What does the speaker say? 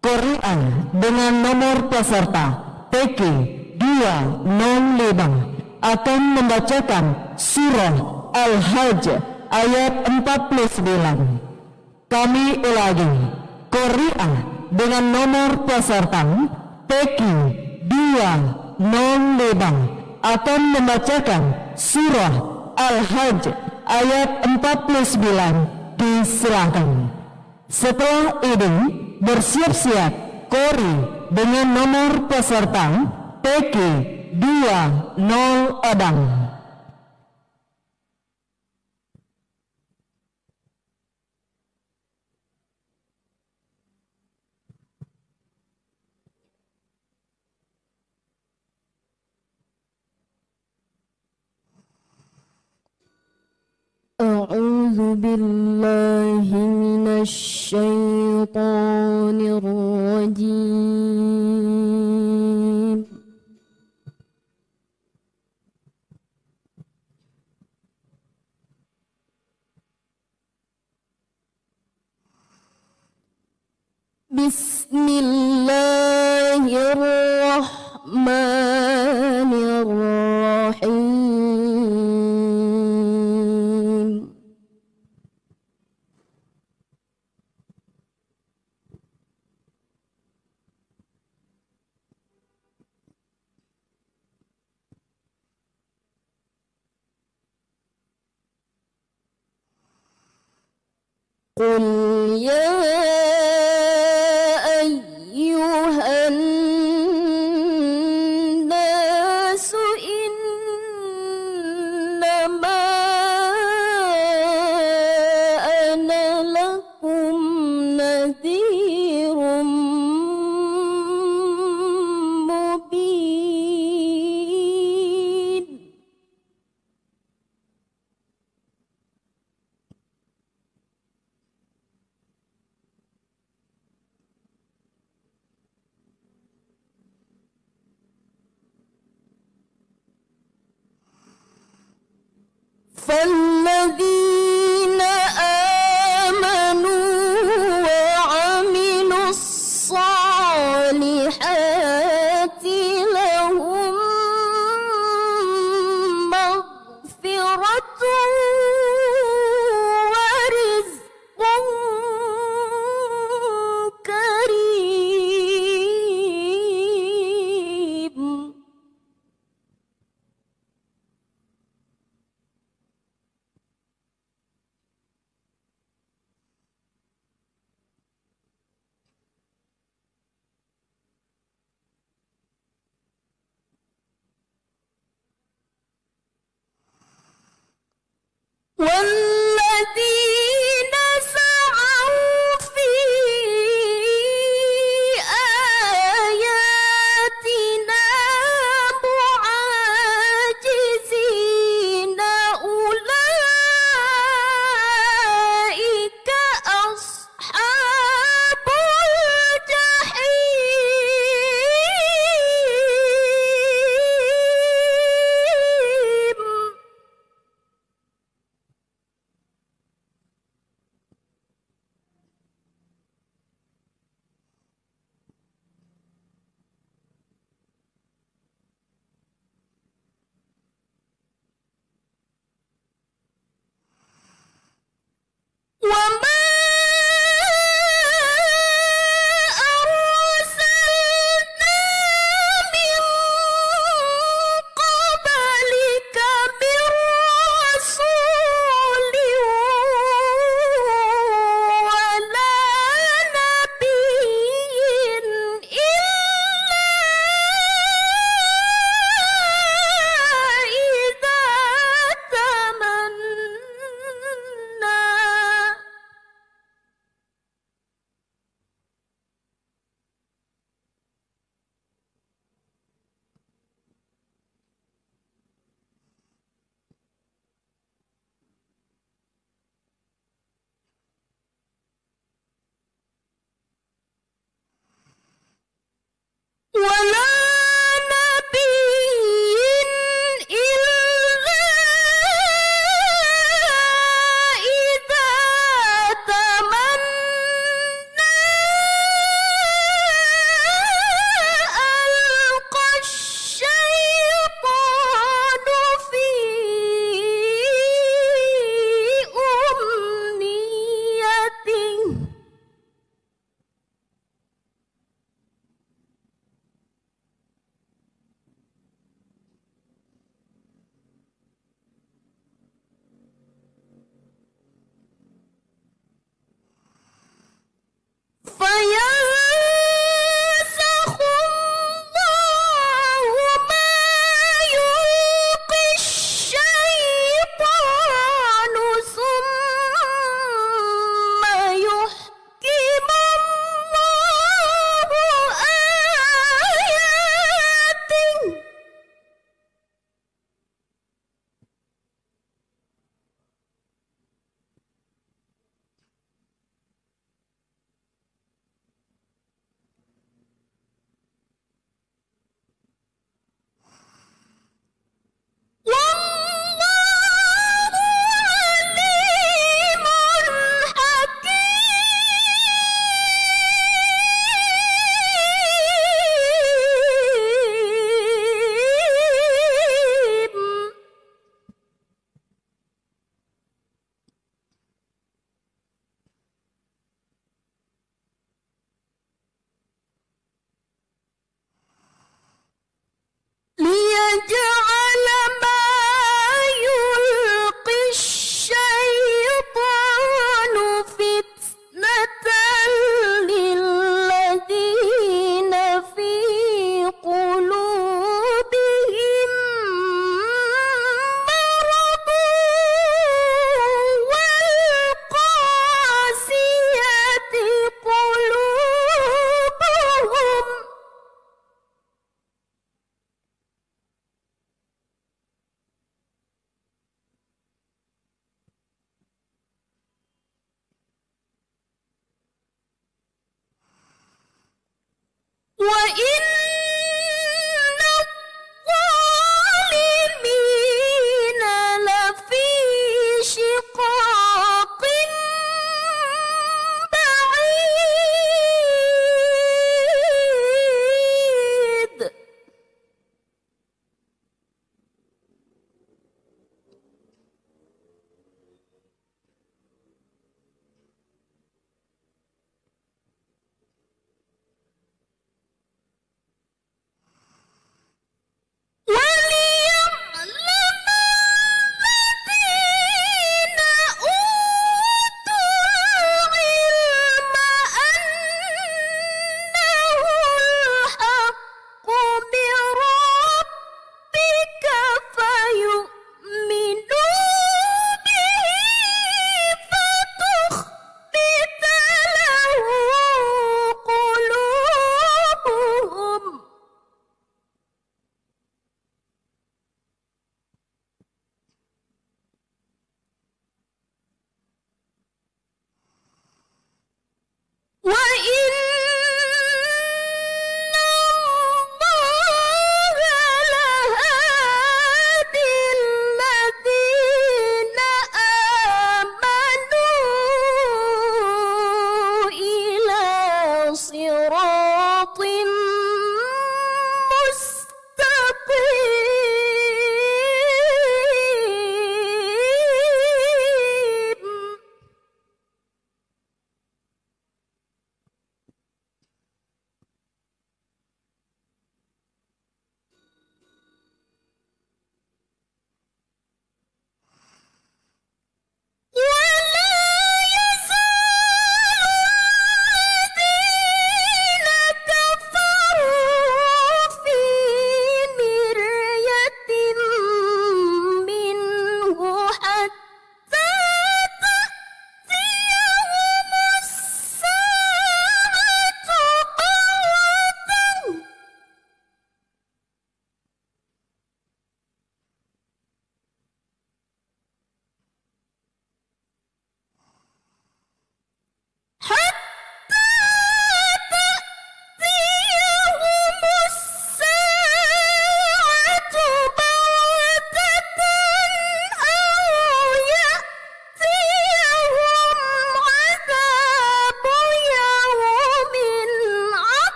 Korea dengan nomor peserta PK 205 akan membacakan surah Al-Hajj ayat 49. Kami ulangi, Korea dengan nomor peserta PK 205 akan membacakan surah Al-Hajj ayat 49 disilahkan. Setelah ini bersiap-siap Kori dengan nomor peserta PK 20 Adang. أعوذ بالله من الشيطان الرجيم قل يا فل one وإن